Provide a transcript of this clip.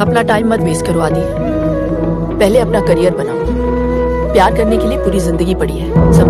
अपना टाइम मत वेस्ट करो, आदि। पहले अपना करियर बनाओ। प्यार करने के लिए पूरी ज़िंदगी पड़ी है। सब